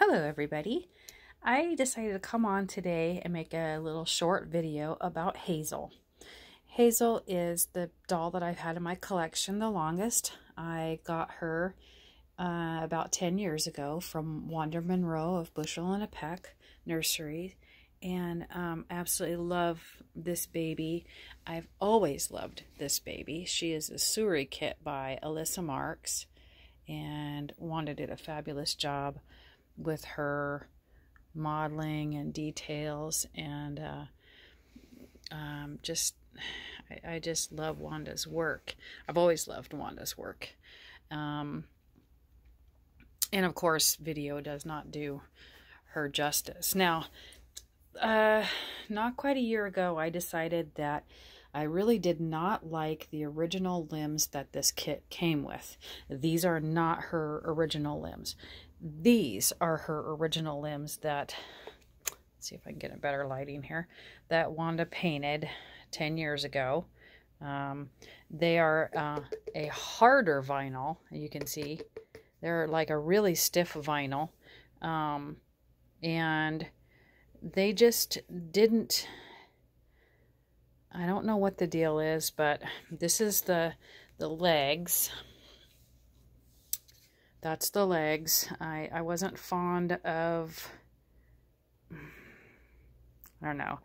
Hello everybody. I decided to come on today and make a little short video about Hazel. Hazel is the doll that I've had in my collection the longest. I got her uh, about 10 years ago from Wanda Monroe of Bushel and a Peck Nursery and um, absolutely love this baby. I've always loved this baby. She is a Suri kit by Alyssa Marks and Wanda did a fabulous job with her modeling and details and uh, um, just I, I, just love Wanda's work. I've always loved Wanda's work. Um, and of course, video does not do her justice. Now, uh, not quite a year ago, I decided that I really did not like the original limbs that this kit came with. These are not her original limbs. These are her original limbs that, see if I can get a better lighting here, that Wanda painted 10 years ago. Um, they are uh, a harder vinyl, you can see. They're like a really stiff vinyl. Um, and they just didn't I don't know what the deal is, but this is the the legs. That's the legs. I, I wasn't fond of, I don't know.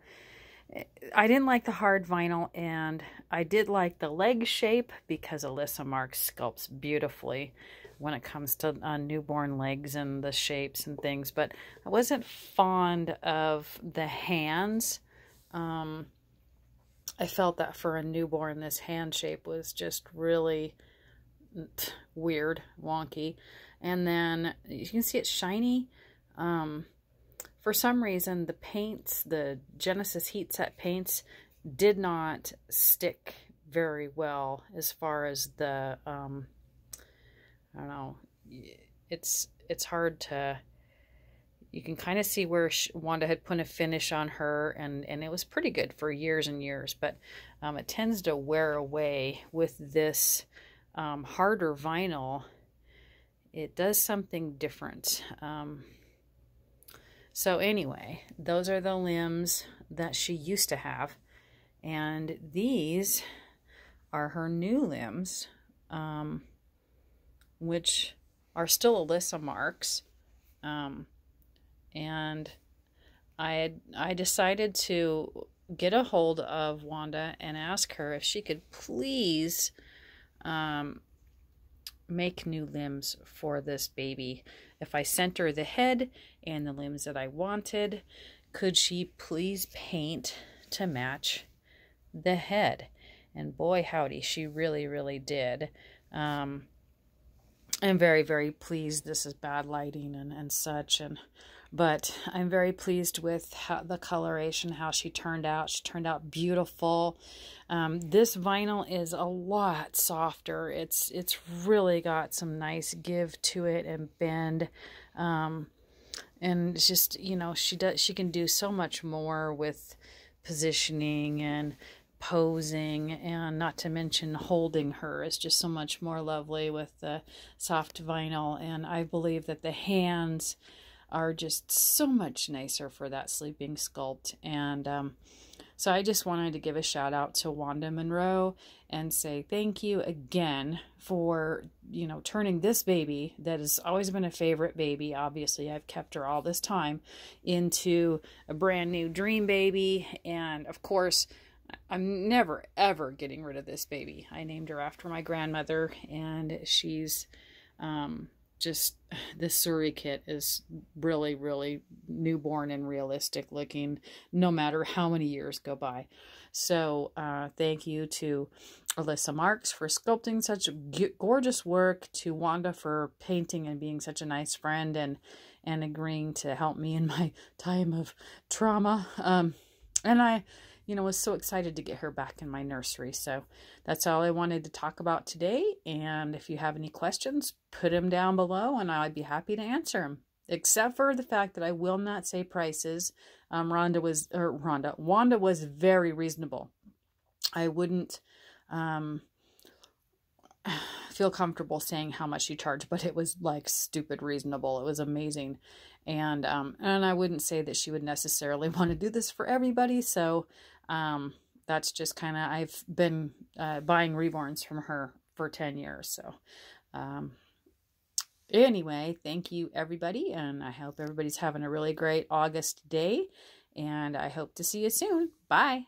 I didn't like the hard vinyl, and I did like the leg shape because Alyssa Marks sculpts beautifully when it comes to uh, newborn legs and the shapes and things, but I wasn't fond of the hands. Um, I felt that for a newborn, this hand shape was just really weird, wonky. And then you can see it's shiny. Um, for some reason, the paints, the Genesis Heat Set paints, did not stick very well as far as the, um, I don't know, it's, it's hard to you can kind of see where Wanda had put a finish on her, and, and it was pretty good for years and years, but um, it tends to wear away with this um, harder vinyl. It does something different. Um, so anyway, those are the limbs that she used to have, and these are her new limbs, um, which are still Alyssa marks. Um, and I I decided to get a hold of Wanda and ask her if she could please um, make new limbs for this baby. If I sent her the head and the limbs that I wanted, could she please paint to match the head? And boy, howdy, she really, really did. Um, I'm very, very pleased. This is bad lighting and, and such. And but I'm very pleased with how, the coloration, how she turned out. She turned out beautiful. Um, this vinyl is a lot softer. It's it's really got some nice give to it and bend. Um, and it's just you know she does she can do so much more with positioning and posing and not to mention holding her is just so much more lovely with the soft vinyl and I believe that the hands are just so much nicer for that sleeping sculpt. And um, so I just wanted to give a shout out to Wanda Monroe and say thank you again for, you know, turning this baby that has always been a favorite baby. Obviously, I've kept her all this time into a brand new dream baby. And of course, I'm never ever getting rid of this baby. I named her after my grandmother and she's um, just this Suri kit is really, really newborn and realistic looking, no matter how many years go by. So uh, thank you to Alyssa Marks for sculpting such gorgeous work, to Wanda for painting and being such a nice friend and and agreeing to help me in my time of trauma. Um, and I you know, was so excited to get her back in my nursery. So that's all I wanted to talk about today. And if you have any questions, put them down below and I'd be happy to answer them. Except for the fact that I will not say prices. Um, Rhonda was, or Rhonda, Wanda was very reasonable. I wouldn't, um, feel comfortable saying how much she charged, but it was like stupid reasonable. It was amazing. And um and I wouldn't say that she would necessarily want to do this for everybody, so um that's just kind of I've been uh, buying reborns from her for 10 years, so um anyway, thank you everybody and I hope everybody's having a really great August day and I hope to see you soon. Bye.